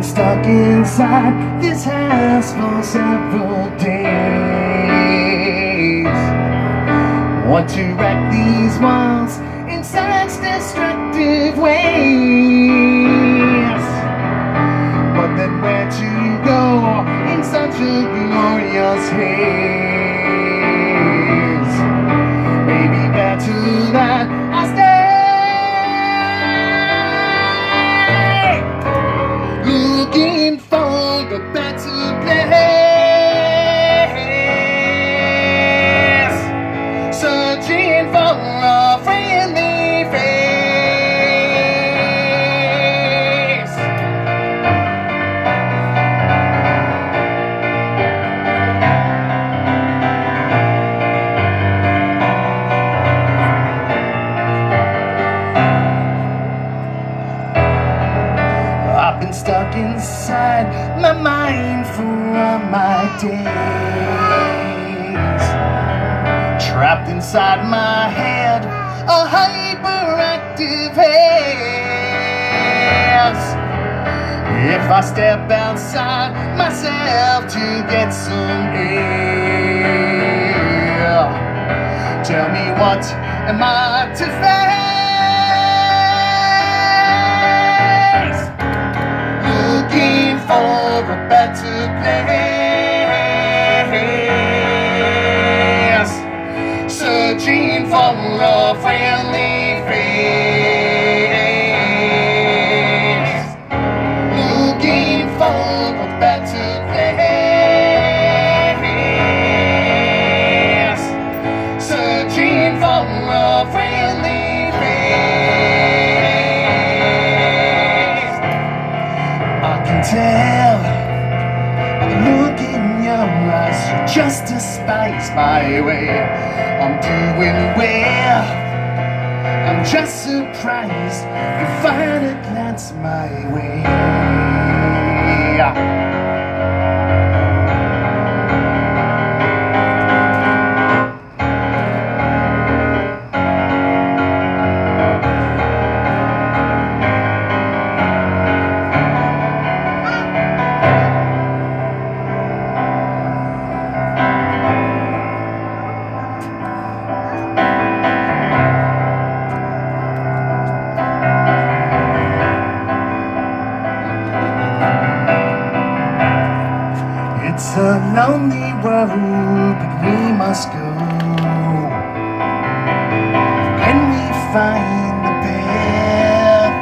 been stuck inside this house for several days. Want to wreck these walls in such destructive ways. But then where to go in such a glorious haze? Been stuck inside my mind for all my days. Trapped inside my head, a hyperactive haze. If I step outside myself to get some air, tell me what am I to face? Friendly face, looking for a better place, searching for a friendly face. I can tell you just despise my way. I'm doing well. I'm just surprised you find a glance my way. It's a lonely road, but we must go. Can we find the path?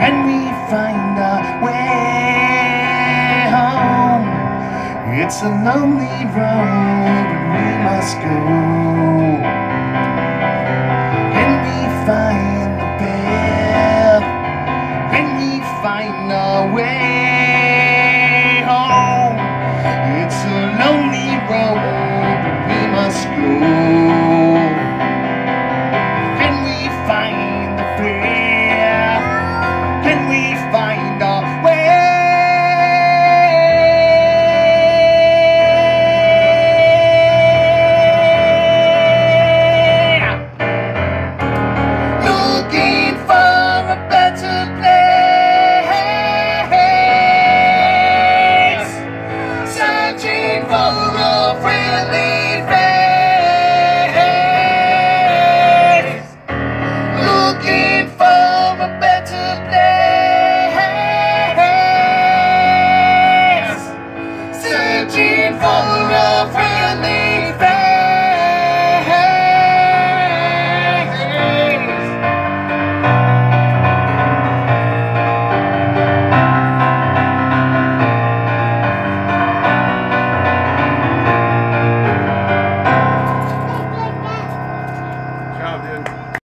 Can we find our way home? It's a lonely road, but we must go.